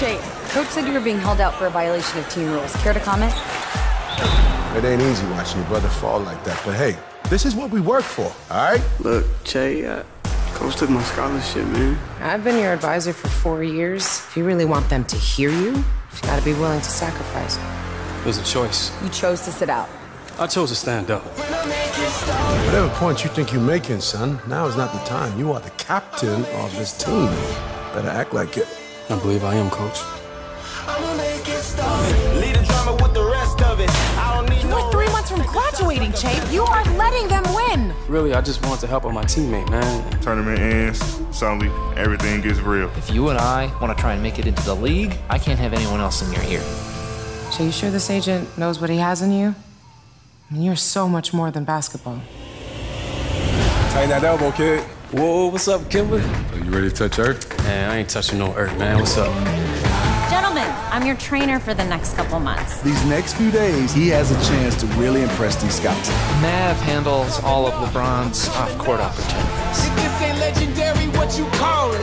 Che, coach said you were being held out for a violation of team rules. Care to comment? It ain't easy watching your brother fall like that, but hey, this is what we work for, all right? Look, Che, uh, coach took my scholarship, man. I've been your advisor for four years. If you really want them to hear you, you've got to be willing to sacrifice. It was a choice. You chose to sit out. I chose to stand up. Whatever point you think you're making, son, now is not the time. You are the captain of this team. Better act like it. I believe I am, coach. We're three months from graduating, Che. You are letting them win. Really, I just wanted to help out my teammate, man. Tournament ends, suddenly everything gets real. If you and I want to try and make it into the league, I can't have anyone else in your ear. So you sure this agent knows what he has in you? I mean, you're so much more than basketball. Tighten that elbow, kid. Whoa, what's up, Kimber? Are you ready to touch earth? Man, I ain't touching no earth, man. What's up? Gentlemen, I'm your trainer for the next couple months. These next few days, he has a chance to really impress these scouts. Mav handles all of LeBron's off-court opportunities. If this ain't legendary, what you call it.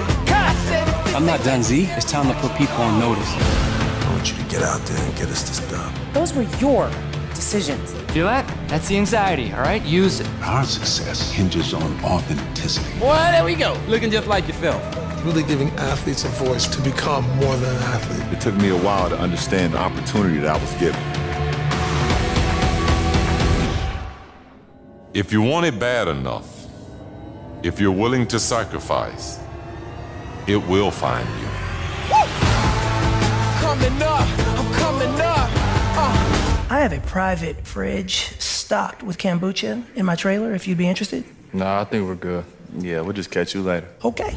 I'm not done, Z. It's time to put people on notice. I want you to get out there and get us this dub. Those were your decisions. Feel that? That's the anxiety, all right? Use it. Our success hinges on authenticity. Well, there we go. Looking just like yourself. Really giving athletes a voice to become more than an athlete. It took me a while to understand the opportunity that I was given. If you want it bad enough, if you're willing to sacrifice, it will find you. Coming up, I'm coming up. I have a private fridge stocked with kombucha in my trailer if you'd be interested. Nah, I think we're good. Yeah, we'll just catch you later. Okay.